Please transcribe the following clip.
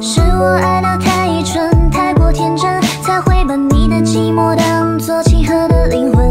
是我爱的太蠢太过天真才会把你的寂寞当作契合的灵魂。